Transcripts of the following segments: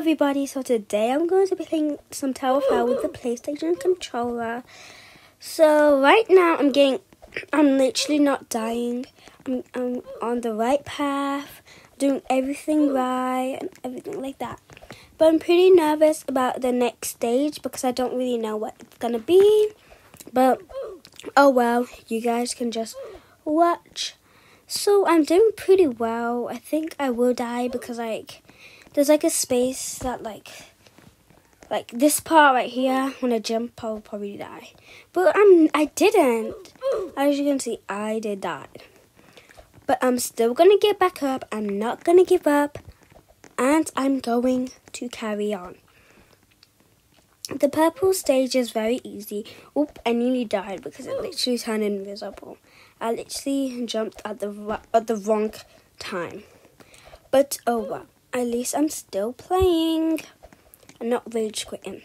everybody, so today I'm going to be playing some Tower of Hell with the PlayStation controller. So right now I'm getting, I'm literally not dying. I'm, I'm on the right path, doing everything right and everything like that. But I'm pretty nervous about the next stage because I don't really know what it's gonna be. But oh well, you guys can just watch. So I'm doing pretty well. I think I will die because like there's like a space that like like this part right here when I jump I'll probably die. But I'm I didn't. As you can see I did die. But I'm still gonna get back up. I'm not gonna give up and I'm going to carry on. The purple stage is very easy. Oop, I nearly died because it literally turned invisible. I literally jumped at the at the wrong time. But oh well at least I'm still playing and not rage quitting.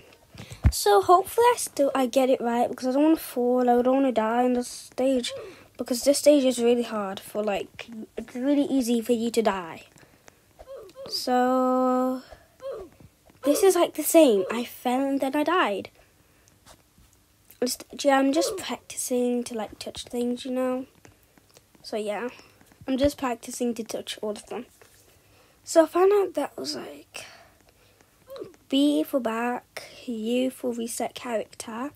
So hopefully I still I get it right because I don't want to fall. I don't want to die on this stage because this stage is really hard for like it's really easy for you to die. So this is like the same. I fell and then I died. Just, yeah, I'm just practicing to like touch things, you know. So yeah, I'm just practicing to touch all of them. So I found out that was like B for back, U for reset character.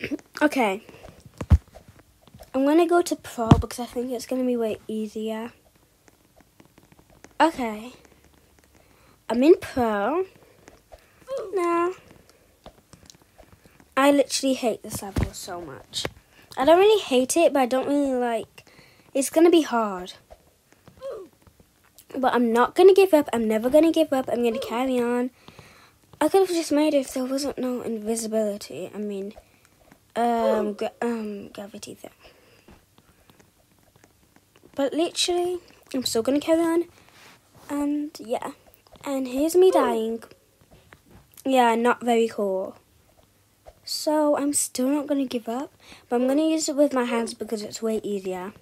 okay. I'm gonna go to pro because I think it's gonna be way easier. Okay. I'm in pro. Now, I literally hate this level so much. I don't really hate it, but I don't really like it's going to be hard. But I'm not going to give up. I'm never going to give up. I'm going to carry on. I could have just made it if there wasn't no invisibility. I mean, um, gra- um, gravity thing. But literally, I'm still going to carry on. And yeah. And here's me dying. Yeah, not very cool. So I'm still not going to give up. But I'm going to use it with my hands because it's way easier.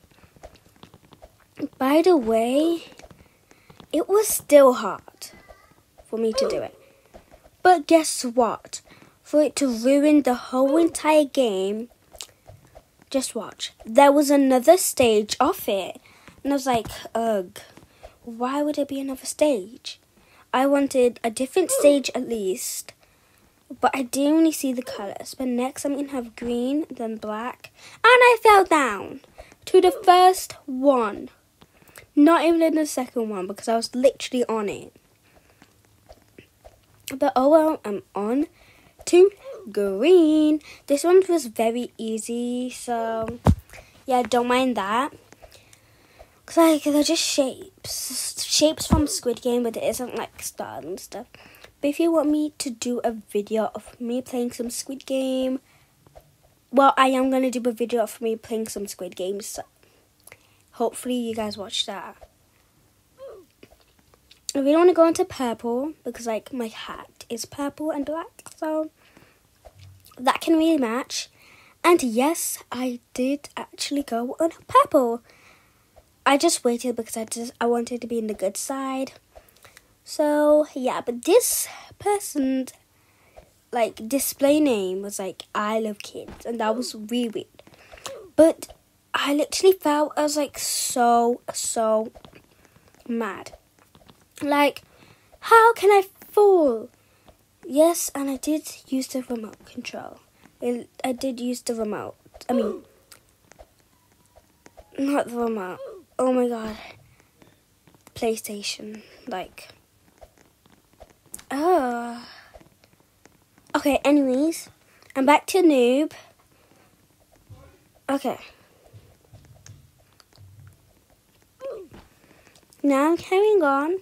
By the way, it was still hard for me to do it. But guess what? For it to ruin the whole entire game, just watch. There was another stage of it. And I was like, ugh, why would there be another stage? I wanted a different stage at least. But I didn't really see the colours. But next I'm going to have green, then black. And I fell down to the first one. Not even in the second one because I was literally on it. But oh well, I'm on to green. This one was very easy, so yeah, don't mind that. Cause like they're just shapes, shapes from Squid Game, but it isn't like stars and stuff. But if you want me to do a video of me playing some Squid Game, well, I am gonna do a video of me playing some Squid Games. So Hopefully you guys watch that. I really want to go into purple because like my hat is purple and black, so that can really match. And yes, I did actually go on purple. I just waited because I just I wanted to be in the good side. So yeah, but this person's like display name was like I love kids and that was really weird. But I literally felt I was like so so mad. Like, how can I fall? Yes, and I did use the remote control. It, I did use the remote. I mean, not the remote. Oh my god. PlayStation. Like, oh. Okay, anyways, I'm back to noob. Okay. Now carrying on.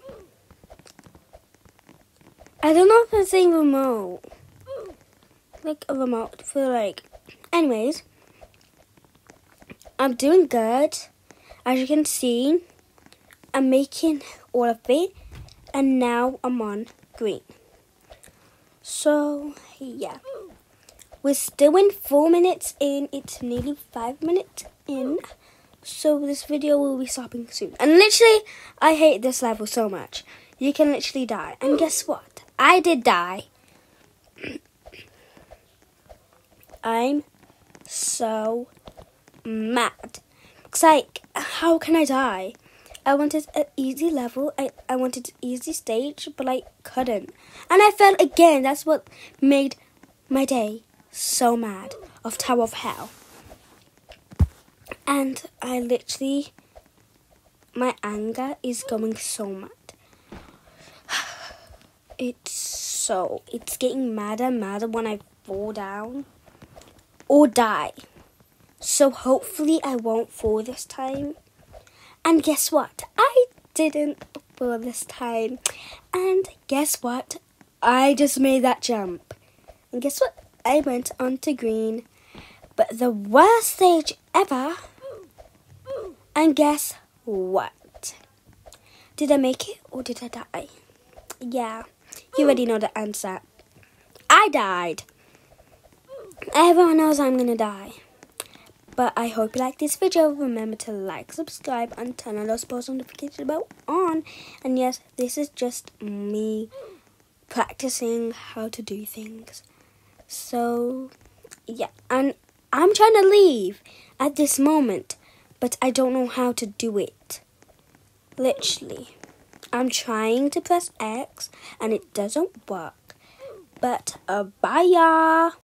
I don't know if I'm saying remote. Like a remote for like. Anyways, I'm doing good. As you can see, I'm making all of it, and now I'm on green. So, yeah. We're still in four minutes in. It's nearly five minutes in. So this video will be stopping soon. And literally, I hate this level so much. You can literally die. And guess what? I did die. I'm so mad. It's like, how can I die? I wanted an easy level. I, I wanted easy stage, but I couldn't. And I fell again. That's what made my day so mad of Tower of Hell. And I literally, my anger is going so mad. It's so, it's getting madder and madder when I fall down or die. So hopefully I won't fall this time. And guess what? I didn't fall this time. And guess what? I just made that jump. And guess what? I went onto green. But the worst stage ever. And guess what? Did I make it or did I die? Yeah, you already know the answer. I died. Everyone knows I'm gonna die. But I hope you like this video. Remember to like, subscribe, and turn on those post notification bell on. And yes, this is just me practicing how to do things. So, yeah. And I'm trying to leave at this moment, but I don't know how to do it. Literally. I'm trying to press X, and it doesn't work. But, uh, bye, y'all.